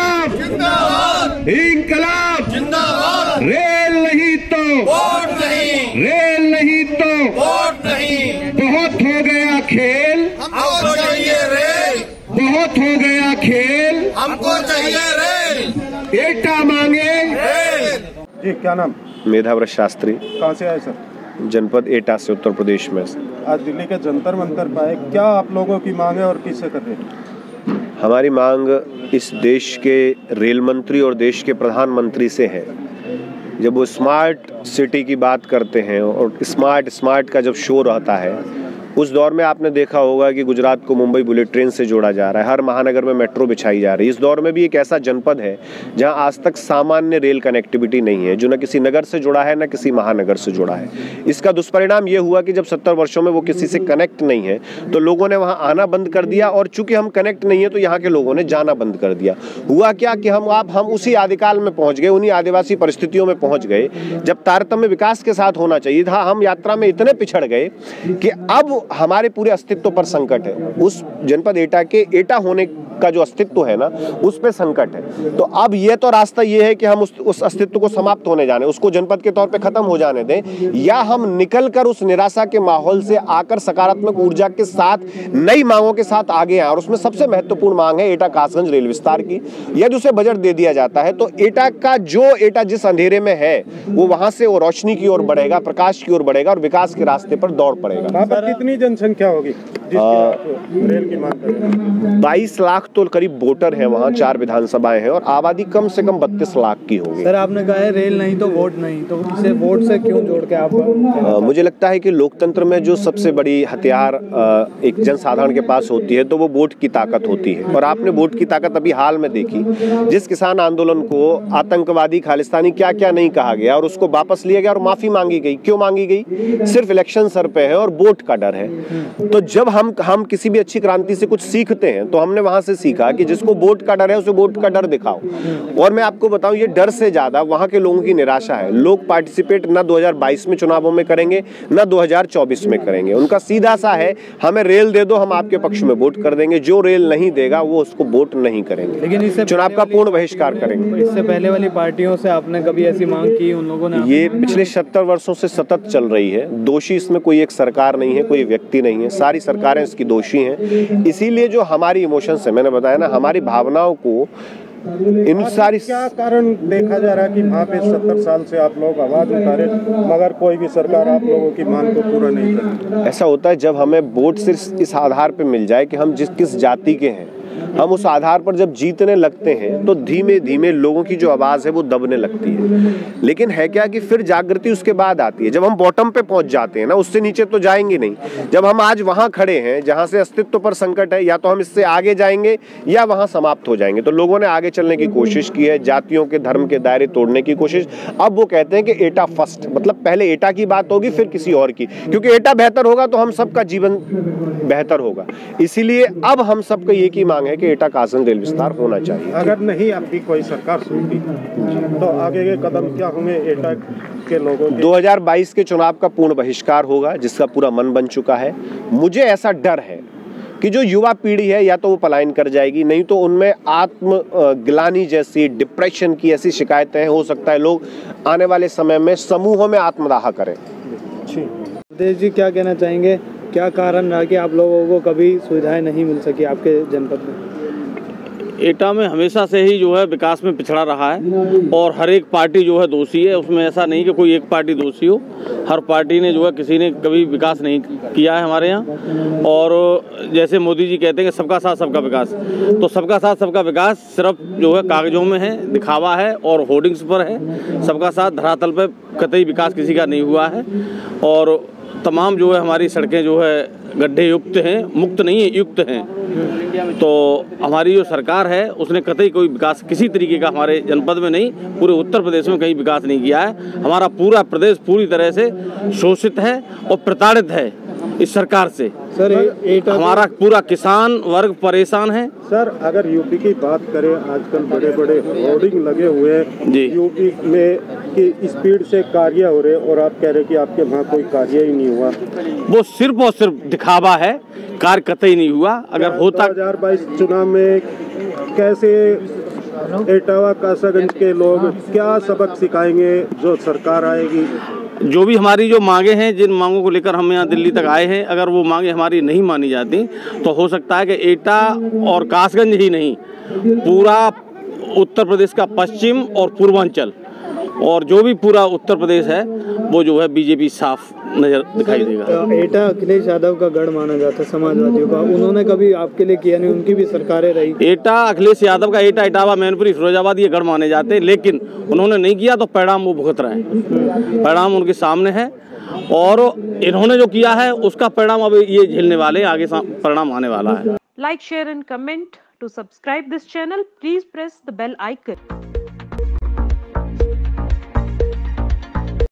इंकलाब जिंदाबाद। इंकलाब। जिंदाबाद। रेल नहीं तो। वोट नहीं। रेल नहीं तो। वोट नहीं। बहुत हो गया खेल। हमको चाहिए रेल। बहुत हो गया खेल। हमको चाहिए रेल। एटा मांगे। रेल। जी क्या नाम? मेधाव्रत शास्त्री। कहाँ से आए सर? जनपद एटा से उत्तर प्रदेश में। आज दिल्ली के जंतर मंतर पर क्या आप लोगों की मांग है और किससे कर रहे हैं? हमारी मांग इस देश के रेल मंत्री और देश के प्रधानमंत्री से है। जब वो स्मार्ट सिटी की बात करते हैं और स्मार्ट स्मार्ट का जब शो रहता है उस दौर में आपने देखा होगा कि गुजरात को मुंबई बुलेट ट्रेन से जोड़ा जा रहा है। हर महानगर में मेट्रो बिछाई जा रही है। इस दौर में भी एक ऐसा जनपद है जहाँ आज तक सामान्य रेल कनेक्टिविटी नहीं है, जो न किसी नगर से जुड़ा है, न किसी महानगर से जुड़ा है। इसका दुष्परिणाम ये हुआ कि जब सत्तर वर्षों में वो किसी से कनेक्ट नहीं है तो लोगों ने वहाँ आना बंद कर दिया और चूँकि हम कनेक्ट नहीं है तो यहाँ के लोगों ने जाना बंद कर दिया। हुआ क्या कि हम, आप, हम उसी आदिकाल में पहुँच गए, उन्हीं आदिवासी परिस्थितियों में पहुँच गए, जब तारतम्य विकास के साथ होना चाहिए था, हम यात्रा में इतने पिछड़ गए कि अब हमारे पूरे अस्तित्व पर संकट है। उस जनपद एटा के एटा होने का जो अस्तित्व है ना उस पर संकट है। तो अब ये तो रास्ता ये है कि हम उस उस अस्तित्व को समाप्त होने जाने उसको जनपद के तौर पे खत्म हो जाने दें या हम निकल कर उस निराशा के माहौल से आकर सकारात्मक ऊर्जा के साथ नई मांगों के साथ आगे आए। और उसमें सबसे महत्वपूर्ण मांग है एटा कासगंज रेल विस्तार की। यदि उसे बजट दे दिया जाता है तो एटा का जो एटा जिस अंधेरे में है वो वहाँ से वो रोशनी की ओर बढ़ेगा प्रकाश की ओर बढ़ेगा और विकास के रास्ते पर दौड़ पड़ेगा। कितनी जनसंख्या होगी? बाईस लाख तो करीब वोटर है वहाँ चार विधानसभाएँ हैं और आबादी कम से कम बत्तीस लाख की होगी। सर आपने कहा है रेल नहीं तो वोट नहीं तो इसे वोट से क्यों जोड़ के आप मुझे लगता है कि लोकतंत्र में जो सबसे बड़ी हथियार एक जनसाधारण के पास होती है तो वो वोट की ताकत होती है। और आपने वोट की ताकत अभी हाल में देखी। जिस किसान आंदोलन को आतंकवादी खालिस्तानी क्या क्या नहीं कहा गया और उसको वापस लिया गया और माफ़ी मांगी गई क्यों मांगी गई? सिर्फ़ इलेक्शन सर पे है और वोट का डर है। तो जब हम हम किसी भी अच्छी क्रांति से कुछ सीखते हैं तो हमने वहाँ से सीखा कि जिसको वोट का डर है उसे वोट का डर दिखाओ। और मैं आपको बताऊँ ये डर से ज़्यादा वहाँ के लोगों की निराशा है। लोग पार्टिसिपेट ना 2022 में चुनावों में करेंगे ना 2024 में करेंगे। उनका सीधा सा है हमें रेल दे दो हम आपके पक्ष में वोट कर देंगे। जो रेल नहीं देगा वो उसको वोट नहीं करेंगे। लेकिन इससे चुनाव का पूर्ण बहिष्कार करेंगे। इससे पहले वाली पार्टियों से आपने कभी ऐसी मांग की? उन लोगों ने ये पिछले सत्तर वर्षों से सतत चल रही है। दोषी इसमें कोई एक सरकार नहीं है कोई व्यक्ति नहीं है। सारी सरकारें इसकी दोषी हैं। इसीलिए जो हमारी इमोशंस है मैंने बताया ना हमारी भावनाओं को इन सारी क्या कारण देखा जा रहा है कि वहाँ पे सत्तर साल से आप लोग आवाज़ उठा रहे मगर कोई भी सरकार आप लोगों की मांग को पूरा नहीं कर ऐसा होता है जब हमें वोट सिर्फ़ इस आधार पर मिल जाए कि हम जिस किस जाति के हैं। हम उस आधार पर जब जीतने लगते हैं तो धीमे धीमे लोगों की जो आवाज़ है, वो दबने लगती है। लेकिन है क्या कि फिर जागृति उसके बाद आती है। जब हम बॉटम पे पहुँच जाते हैं ना, उससे नीचे तो जाएँगे नहीं। जब हम आज वहाँ खड़े हैं, जहाँ से अस्तित्व पर संकट है, या तो हम इससे आगे जाएँगे, या वहाँ समाप्त हो जाएँगे। तो लोगों ने आगे चलने की कोशिश की है, जातियों के धर्म के दायरे तोड़ने की कोशिश। अब वो कहते हैं कि एटा फ़र्स्ट मतलब पहले एटा की बात होगी, फिर किसी और की। क्योंकि एटा बेहतर होगा तो हम सबका जीवन बेहतर होगा। इसीलिए अब हम सबका एक ही मांग है कि एटा कासन रेल विस्तार होना चाहिए। अगर नहीं आपकी कोई सरकार सुनती। तो आगे के कदम क्या होंगे एटा के लोगों के? 2022 के चुनाव का पूर्ण बहिष्कार होगा जिसका पूरा मन बन चुका है। मुझे ऐसा डर है कि जो युवा पीढ़ी है या तो वो पलायन कर जाएगी नहीं तो उनमें आत्म ग्लानि जैसी डिप्रेशन की ऐसी शिकायतें हो सकता है लोग आने वाले समय में समूहों में आत्मदाह करें। सुदेश जी क्या कहना चाहेंगे? क्या कारण रहा कि आप लोगों को कभी सुविधाएँ नहीं मिल सकी आपके जनपद में? एटा में हमेशा से ही जो है विकास में पिछड़ा रहा है और हर एक पार्टी जो है दोषी है, उसमें ऐसा नहीं कि कोई एक पार्टी दोषी हो। हर पार्टी ने जो है किसी ने कभी विकास नहीं किया है हमारे यहाँ। और जैसे मोदी जी कहते हैं कि सबका साथ सबका विकास। तो सबका साथ सबका विकास सिर्फ़ जो है कागजों में है, दिखावा है और होर्डिंग्स पर है। सबका साथ धरातल पर कतई विकास किसी का नहीं हुआ है। और तमाम जो है हमारी सड़कें जो है गड्ढे युक्त हैं, मुक्त नहीं है, युक्त हैं। तो हमारी जो सरकार है, उसने कतई कोई विकास किसी तरीके का हमारे जनपद में नहीं, पूरे उत्तर प्रदेश में कहीं विकास नहीं किया है। हमारा पूरा प्रदेश पूरी तरह से शोषित है और प्रताड़ित है। इस सरकार से। सर ए- हमारा पूरा किसान वर्ग परेशान है। सर अगर यूपी की बात करें आजकल बड़े बड़े होर्डिंग लगे हुए हैं। जी। यूपी में कि स्पीड से कार्य हो रहे और आप कह रहे कि आपके वहाँ कोई कार्य ही नहीं हुआ। वो सिर्फ़ और सिर्फ़ दिखावा है कार्य कतई नहीं हुआ। अगर होता 2022 चुनाव में कैसे एटावा कासागंज के लोग क्या सबक सिखाएँगे जो सरकार आएगी? जो भी हमारी जो मांगे हैं, जिन मांगों को लेकर हम यहाँ दिल्ली तक आए हैं, अगर वो मांगे हमारी नहीं मानी जाती तो हो सकता है कि एटा और कासगंज ही नहीं, पूरा उत्तर प्रदेश का पश्चिम और पूर्वांचल। और जो भी पूरा उत्तर प्रदेश है वो जो है बीजेपी साफ़ नज़र दिखाई देगा। एटा अखिलेश यादव का गढ़ माना जाता है समाजवादियों का। उन्होंने कभी आपके लिए किया नहीं उनकी भी सरकारें रही। एटा अखिलेश यादव का एटा इटावा मैनपुरी फिरोजाबाद ये गढ़ माने जाते हैं लेकिन उन्होंने नहीं किया तो परिणाम वो भुगत रहे हैं। परिणाम उनके सामने है और इन्होंने जो किया है उसका परिणाम अब ये झेलने वाले आगे परिणाम आने वाला है। Like share and comment to subscribe this channel please press the bell icon.